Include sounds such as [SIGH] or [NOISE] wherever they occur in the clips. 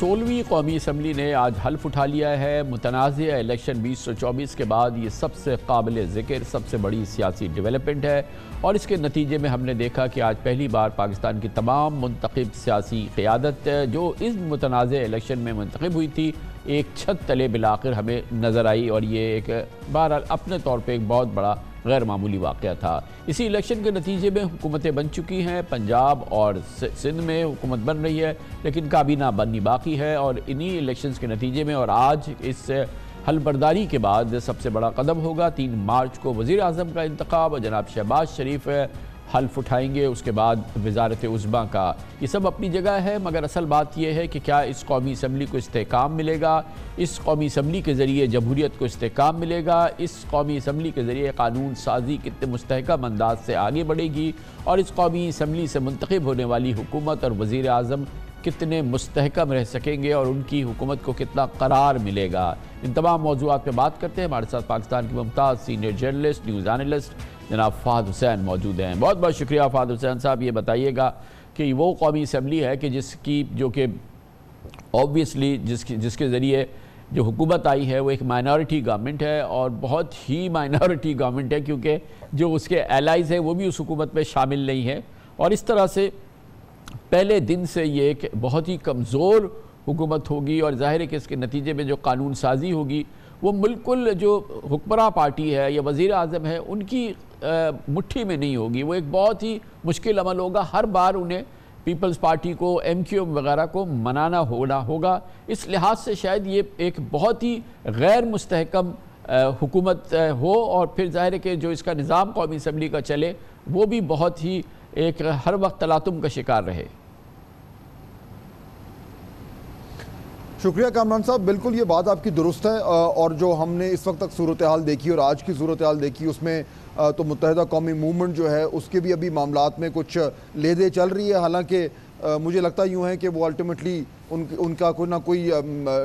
सोलहवीं कौमी असम्बली ने आज हल्फ उठा लिया है। मुतनाज़ इलेक्शन बीस सौ चौबीस के बाद ये सबसे काबिल ज़िक्र, सबसे बड़ी सियासी डेवलपमेंट है। और इसके नतीजे में हमने देखा कि आज पहली बार पाकिस्तान की तमाम मंतखब सियासी क़्यादत, जो इस मुतनाज़ इलेक्शन में मंतखब हुई थी, एक छत तले बिलाकर हमें नज़र आई। और ये एक बहरहाल अपने तौर पर एक बहुत बड़ा गैर मामूली वाक़ था। इसी इलेक्शन के नतीजे में हुकूमतें बन चुकी हैं। पंजाब और सिंध में हुकूमत बन रही है, लेकिन काबीना बननी बाकी है और इन्हीं इलेक्शन के नतीजे में और आज इस हलबरदारी के बाद सबसे बड़ा कदम होगा। तीन मार्च को वज़ी अजम का इंतखब और जनाब शहबाज शरीफ हल्फ उठाएँगे, उसके बाद वजारत उज़मा का। ये सब अपनी जगह है, मगर असल बात यह है कि क्या इस कौमी असम्बली को इसकाम मिलेगा? इस कौमी असम्बली के ज़रिए जमहूरीत को इसकाम मिलेगा? इस कौमी असम्बली के ज़रिए कानून साजी कितने मुस्तकम अंदाज से आगे बढ़ेगी? और इस कौमी असम्बली से मंतखब होने वाली हुकूमत और वज़ी अजम कितने मुस्तकम रह सकेंगे और उनकी हुकूमत को कितना करार मिलेगा? इन तमाम मौजूद पर बात करते हैं हमारे साथ पाकिस्तान की मुमताज़ सीनियर जर्नलिस्ट, न्यूज़ एनलिस्ट जनाब फ़ाद हुसैन मौजूद हैं। बहुत बहुत शुक्रिया फ़ाद हुसैन साहब, ये बताइएगा कि वो कौमी असम्बली है कि जिसकी, जो कि ऑब्वियसली जिसकी, जिसके ज़रिए जो हुकूमत आई है, वो एक माइनॉरिटी गवर्नमेंट है और बहुत ही माइनॉरिटी गवर्नमेंट है क्योंकि जो उसके एलाइज़ हैं, वो भी उस हुकूमत में शामिल नहीं है। और इस तरह से पहले दिन से ये एक बहुत ही कमज़ोर हुकूमत होगी और ज़ाहिर है कि इसके नतीजे में जो कानून साजी होगी, वो बिल्कुल जो हुक्मरा पार्टी है या वज़ी अजम है, उनकी मुट्ठी में नहीं होगी। वो एक बहुत ही मुश्किल अमल होगा। हर बार उन्हें पीपल्स पार्टी को, एम क्यू वगैरह को मनाना होना होगा। इस लिहाज से शायद ये एक बहुत ही गैर मुस्तकम हुकूमत हो और फिर ज़ाहिर है कि जो इसका निज़ाम कौमी असम्बली का चले, वो भी बहुत ही एक हर वक्त तलातुम का शिकार रहे। शुक्रिया कामरान साहब। बिल्कुल ये बात आपकी दुरुस्त है और जो हमने इस वक्त तक सूरत हाल देखी और आज की सूरत हाल देखी, उसमें तो मुतहदा कौमी मूवमेंट जो है, उसके भी अभी मामला में कुछ लेदे चल रही है। हालाँकि मुझे लगता यूँ है कि वो अल्टीमेटली उन, उनका कोई ना कोई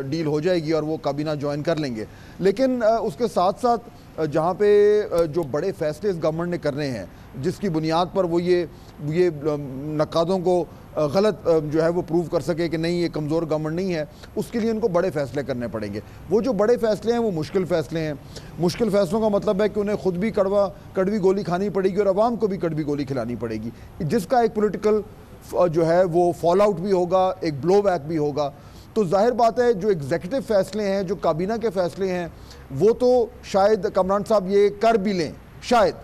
डील हो जाएगी और वो काबीना ज्वाइन कर लेंगे। लेकिन उसके साथ साथ जहाँ पे जो बड़े फैसले इस गवर्नमेंट ने करने हैं, जिसकी बुनियाद पर वो ये ये नकादों को गलत जो है वो प्रूव कर सके कि नहीं, ये कमज़ोर गवर्नमेंट नहीं है, उसके लिए इनको बड़े फैसले करने पड़ेंगे। वो जो बड़े फैसले हैं, वो मुश्किल फैसले हैं। मुश्किल फैसलों का मतलब है कि उन्हें खुद भी कड़वा, कड़वी गोली खानी पड़ेगी और आवाम को भी कड़वी गोली खिलानी पड़ेगी। जिसका एक पोलिटिकल जो है वो फॉल आउट भी होगा एक ब्लो बैक भी होगा। तो ज़ाहिर बात है जो एग्जेक्टिव फैसले हैं जो काबीना के फैसले हैं वो तो शायद कमरान साहब ये कर भी लें शायद।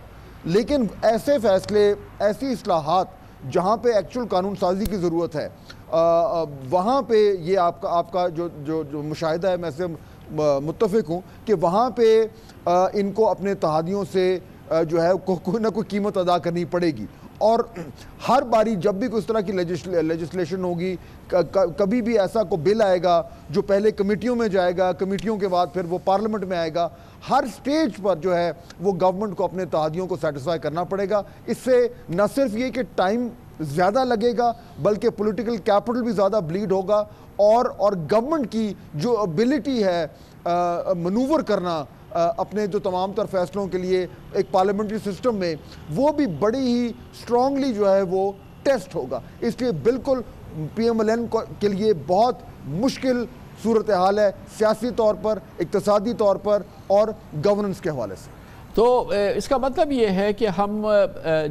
लेकिन ऐसे फैसले ऐसी असलाहत जहाँ पे एक्चुअल कानून साजी की ज़रूरत है वहाँ पे ये आपका आपका जो जो जो मुशाहिदा है मैं से मुतफिक हूँ कि वहाँ पे आ, इनको अपने तहादियों से आ, जो है कोई ना कोई कीमत अदा करनी पड़ेगी। और हर बारी जब भी कुछ तरह की लेजिस्लेशन होगी कभी भी ऐसा को बिल आएगा जो पहले कमेटियों में जाएगा, कमेटियों के बाद फिर वो पार्लियामेंट में आएगा, हर स्टेज पर जो है वो गवर्नमेंट को अपने तहदियों को सेटिस्फाई करना पड़ेगा। इससे न सिर्फ़ ये कि टाइम ज़्यादा लगेगा, बल्कि पॉलिटिकल कैपिटल भी ज़्यादा ब्लीड होगा और और गवर्नमेंट की जो एबिलिटी है मनूवर करना अपने जो तमाम तर फैसलों के लिए एक पार्लियामेंट्री सिस्टम में, वो भी बड़ी ही स्ट्रांगली जो है वो टेस्ट होगा। इसलिए बिल्कुल पी एम एल एन के लिए बहुत मुश्किल सूरत हाल है, सियासी तौर पर, इकतसादी तौर पर और गवर्नेंस के हवाले से। तो इसका मतलब ये है कि हम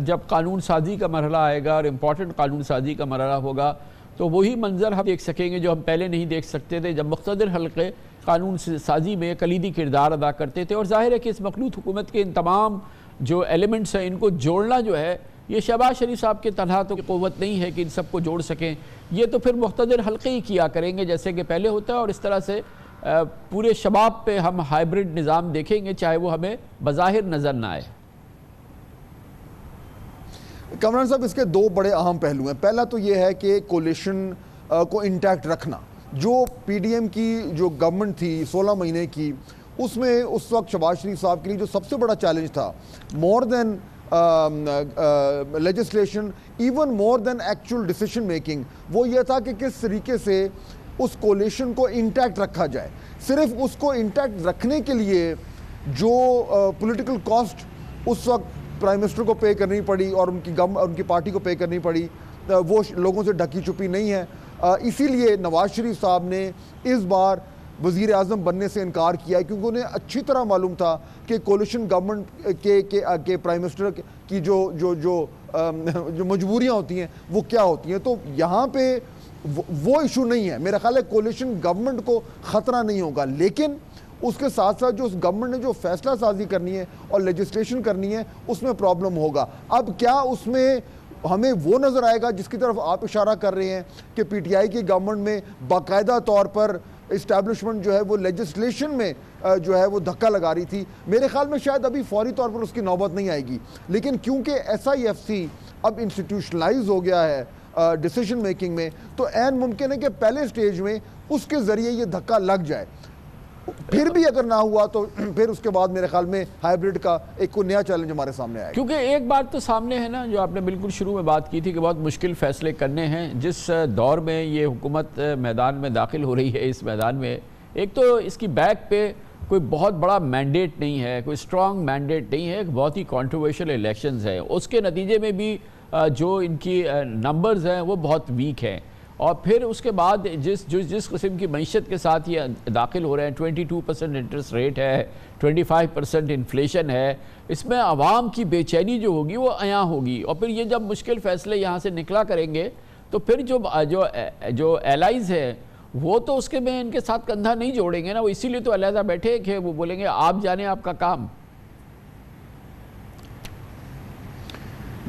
जब कानून साजी का मरला आएगा और इंपॉर्टेंट कानून साजी का मरला होगा तो वही मंज़र हम देख सकेंगे जो हम पहले नहीं देख सकते थे, जब मुख्तर हल्के कानून साजी में कलीदी किरदार अदा करते थे और ज़ाहिर है कि इस मखलूत हुकूमत के इन तमाम जो एलिमेंट्स हैं, इनको जोड़ना जो है, ये शहबाज शरीफ साहब के तनहा तो क़वत नहीं है कि इन सबको जोड़ सकें। ये तो फिर मुख्तर हल्के ही किया करेंगे, जैसे कि पहले होता है और इस तरह से पूरे शबाब पे हम हाइब्रिड निज़ाम देखेंगे, चाहे वो हमें बज़ाहिर नज़र ना आए। कमरान साहब, इसके दो बड़े अहम पहलू हैं। पहला तो ये है कि कोलिशन को इंटैक्ट रखना। जो पीडीएम की जो गवर्नमेंट थी 16 महीने की उसमें उस वक्त शबाज शरीफ साहब के लिए जो सबसे बड़ा चैलेंज था more than legislation even more than actual decision making वो ये था कि किस तरीके से उस कोलेशन को इंटैक्ट रखा जाए। सिर्फ़ उसको इंटैक्ट रखने के लिए जो पॉलिटिकल uh, कॉस्ट उस वक्त प्राइम मिनिस्टर को पे करनी पड़ी और उनकी गम उनकी पार्टी को पे करनी पड़ी वो लोगों से ढकी छुपी नहीं है। इसीलिए नवाज़ शरीफ साहब ने इस बार वज़ीर अजम बनने से इनकार किया क्योंकि उन्हें अच्छी तरह मालूम था कि कोलिशन गवर्नमेंट के के, के प्राइम मिनिस्टर की जो जो जो [LAUGHS] जो मजबूरियाँ होती हैं वो क्या होती हैं? तो यहाँ पे वो, वो इशू नहीं है। मेरा ख्याल है कोलिशन गवर्नमेंट को ख़तरा नहीं होगा लेकिन उसके साथ साथ जो उस गवर्नमेंट ने जो फैसला साजी करनी है और लेजिस्लेशन करनी है उसमें प्रॉब्लम होगा। अब क्या उसमें हमें वो नज़र आएगा जिसकी तरफ़ आप इशारा कर रहे हैं कि पीटीआई की गवर्नमेंट में बाकायदा तौर पर इस्टेब्लिशमेंट जो है वो लेजिस्लेशन में जो है वो धक्का लगा रही थी। मेरे ख्याल में शायद अभी फौरी तौर पर उसकी नौबत नहीं आएगी। लेकिन क्योंकि एस आई एफ़ सी अब इंस्टीट्यूशनलाइज हो गया है डिसीज़न मेकिंग में तो एन मुमकिन है कि पहले स्टेज में उसके ज़रिए ये धक्का लग जाए। फिर भी अगर ना हुआ तो [CLEARS THROAT] फिर उसके बाद मेरे ख्याल में हाइब्रिड का एक को नया चैलेंज हमारे सामने आया क्योंकि एक बात तो सामने है ना, जो आपने बिल्कुल शुरू में बात की थी कि बहुत मुश्किल फैसले करने हैं। जिस दौर में ये हुकूमत मैदान में दाखिल हो रही है, इस मैदान में, एक तो इसकी बैक पे कोई बहुत बड़ा मैंडेट नहीं है, कोई स्ट्रॉन्ग मैंडेट नहीं है, एक बहुत ही कॉन्ट्रोवर्शियल इलेक्शन है। उसके नतीजे में भी जो इनकी नंबर्स हैं, वो बहुत वीक हैं। और फिर उसके बाद जिस जो जिस किस्म की मीशत के साथ ये दाखिल हो रहे हैं 22 परसेंट इंटरेस्ट रेट है 25 परसेंट इन्फ्लेशन है, इसमें आवाम की बेचैनी जो होगी वो अयाँ होगी। और फिर ये जब मुश्किल फ़ैसले यहाँ से निकला करेंगे तो फिर जो जो जो एलाइज़ है, वो तो उसके में इनके साथ कंधा नहीं जोड़ेंगे ना, वो इसीलिए तो अलहदा बैठे कि वो बोलेंगे, आप जाने आपका काम।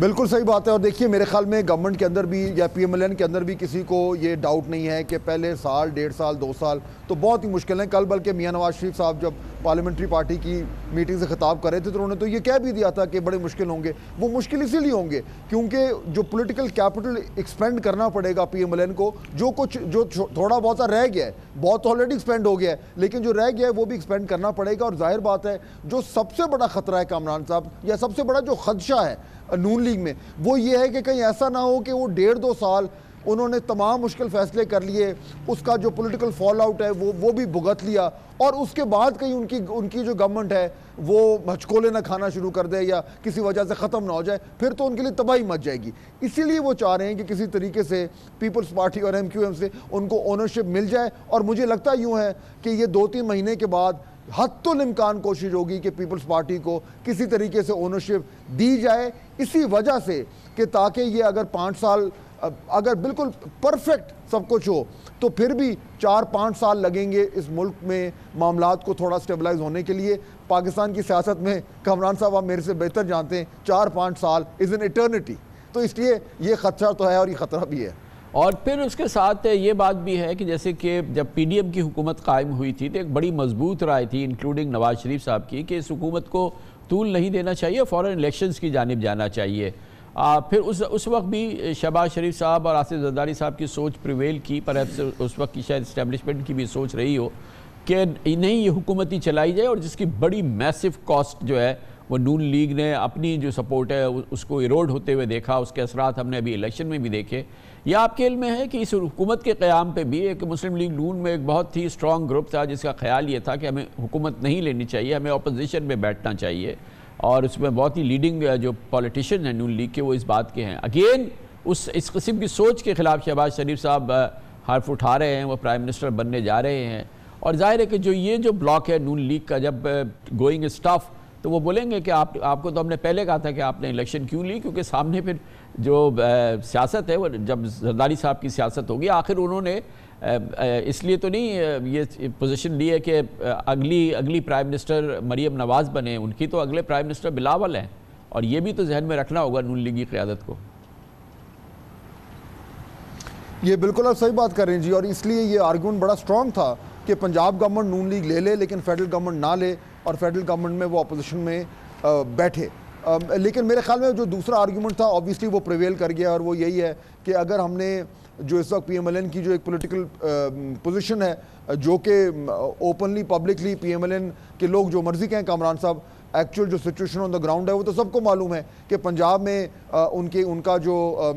बिल्कुल सही बात है। और देखिए, मेरे ख्याल में गवर्नमेंट के अंदर भी या पीएमएलएन के अंदर भी किसी को ये डाउट नहीं है कि पहले साल, डेढ़ साल, दो साल तो बहुत ही मुश्किल है। कल बल्कि मियाँ नवाज़ शरीफ साहब जब पार्लियामेंट्री पार्टी की मीटिंग से खिताब कर रहे थे तो उन्होंने तो ये कह भी दिया था कि बड़े मुश्किल होंगे। वो मुश्किल इसीलिए होंगे क्योंकि जो पोलिटिकल कैपिटल एक्सपेंड करना पड़ेगा पीएमएलएन को, जो कुछ, जो थोड़ा बहुत रह गया है, बहुत ऑलरेडी एक्सपेंड हो गया है, लेकिन जो रह गया है वो भी एक्सपेंड करना पड़ेगा। और ज़ाहिर बात है, जो सबसे बड़ा खतरा है कामरान साहब या सबसे बड़ा जो खदशा है नून लीग में। वो ये है कि कहीं ऐसा ना हो कि वो डेढ़ दो साल उन्होंने तमाम मुश्किल फैसले कर लिए, उसका जो पॉलिटिकल फॉल आउट है, वो वो भी भुगत लिया और उसके बाद कहीं उनकी उनकी जो गवर्नमेंट है, वो हचकोले ना खाना शुरू कर दे या किसी वजह से ख़त्म ना हो जाए, फिर तो उनके लिए तबाही मच जाएगी। इसीलिए वो चाह रहे हैं कि किसी तरीके से पीपल्स पार्टी और एम क्यू एम से उनको ओनरशिप मिल जाए और मुझे लगता यूँ है कि ये दो तीन महीने के बाद हतुल इम्कान कोशिश होगी कि पीपल्स पार्टी को किसी तरीके से ओनरशिप दी जाए। इसी वजह से कि ताकि ये अगर पाँच साल, अगर बिल्कुल परफेक्ट सब कुछ हो तो फिर भी चार पाँच साल लगेंगे इस मुल्क में मामला को थोड़ा स्टेबलाइज होने के लिए। पाकिस्तान की सियासत में कमरान साहब, आप मेरे से बेहतर जानते हैं चार पाँच साल इज़ एन इटर्निटी तो इसलिए ये खतरा तो है और ये ख़तरा भी है। और फिर उसके साथ ये बात भी है कि जैसे कि जब पीडीएम की हुकूमत कायम हुई थी तो एक बड़ी मज़बूत राय थी इंक्लूडिंग नवाज़ शरीफ साहब की कि इस हुकूमत को तूल नहीं देना चाहिए फ़ौर इलेक्शंस की जानब जाना चाहिए। आ, फिर उस उस वक्त भी शहबाज शरीफ साहब और आसिफ जरदारी साहब की सोच प्रिवेल की पर उस वक्त की शायद इस्टेबलिशमेंट की भी सोच रही हो कि नहीं ये हुकूमत ही चलाई जाए और जिसकी बड़ी मैसिव कॉस्ट जो है वो नून लीग ने अपनी जो सपोर्ट है उसको इरोड होते हुए देखा, उसके असरात हमने अभी इलेक्शन में भी देखे। यह आपके इल्म में है कि इस हुकूमत के क़्याम पर भी एक मुस्लिम लीग नून में एक बहुत ही स्ट्रॉन्ग ग्रुप था, जिसका ख्याल ये था कि हमें हुकूमत नहीं लेनी चाहिए, हमें अपोजिशन में बैठना चाहिए। और उसमें बहुत ही लीडिंग जो पॉलिटिशियन हैं नून लीग के, वो इस बात के हैं। अगेन उस, इस किस्म की सोच के ख़िलाफ़ शहबाज शरीफ साहब हर्फ उठा रहे हैं, वो प्राइम मिनिस्टर बनने जा रहे हैं। और ज़ाहिर है कि जो ये जो ब्लॉक है नून लीग का, जब गोइंग स्टफ़ तो वो बोलेंगे कि आप, आपको तो हमने पहले कहा था कि आपने इलेक्शन क्यों ली? क्योंकि सामने फिर जो सियासत है, वो जब जरदारी साहब की सियासत होगी, आखिर उन्होंने इसलिए तो नहीं ये पोजीशन ली है कि अगली अगली प्राइम मिनिस्टर मरीम नवाज़ बने, उनकी तो अगले प्राइम मिनिस्टर बिलावल हैं। और ये भी तो जहन में रखना होगा नून लीगी क़्यादत को। ये बिल्कुल आप सही बात कर रहे हैं जी, और इसलिए ये आर्गूमेंट बड़ा स्ट्रॉन्ग था कि पंजाब गवर्नमेंट नून लीग ले ले, लेकिन फेडरल गवर्नमेंट ना ले और फेडरल गवर्नमेंट में वो अपोजिशन में बैठे। लेकिन मेरे ख्याल में जो दूसरा आर्गूमेंट था ऑब्वियसली वो प्रिवेल कर गया और वो यही है कि अगर हमने जो इस वक्त पीएमएलएन की जो एक पॉलिटिकल पोजीशन है, जो कि ओपनली पब्लिकली पीएमएलएन के लोग जो मर्ज़ी के हैं कामरान साहब एक्चुअल जो सिचुएशन ऑन द ग्राउंड है वो तो सबको मालूम है कि पंजाब में आ, उनके उनका जो आ,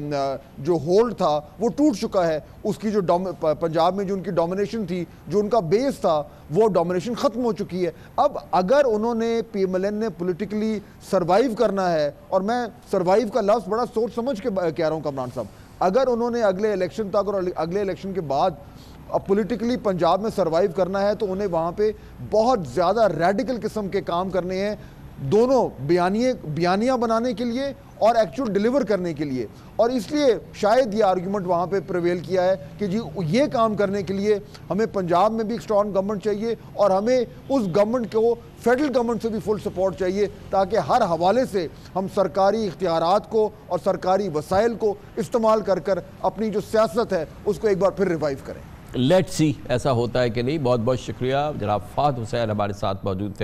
जो होल्ड था वो टूट चुका है। उसकी जो पंजाब में जो उनकी डोमिनेशन थी जो उनका बेस था वो डोमिनेशन ख़त्म हो चुकी है। अब अगर उन्होंने पीएमएलएन ने पोलिटिकली सर्वाइव करना है और मैं सर्वाइव का लफ्ज़ बड़ा सोच समझ के कह रहा हूँ कमरान साहब अगर उन्होंने अगले इलेक्शन तक और अगले इलेक्शन के बाद अब पॉलिटिकली पंजाब में सरवाइव करना है तो उन्हें वहाँ पे बहुत ज़्यादा रेडिकल किस्म के काम करने हैं। दोनों बयानिए बयानियाँ बनाने के लिए और एक्चुअल डिलीवर करने के लिए। और इसलिए शायद ये आर्गूमेंट वहाँ पे प्रवेल किया है कि जी, ये काम करने के लिए हमें पंजाब में भी एक स्ट्रॉन्ग गवर्नमेंट चाहिए और हमें उस गवर्नमेंट को फेडरल गवर्नमेंट से भी फुल सपोर्ट चाहिए, ताकि हर हवाले से हम सरकारी इख्तियार को और सरकारी वसाइल को इस्तेमाल कर कर अपनी जो सियासत है, उसको एक बार फिर रिवाइव करें। लेट सी ऐसा होता है कि नहीं? बहुत बहुत शुक्रिया। जनाब फात हुसैन हमारे साथ मौजूद थे।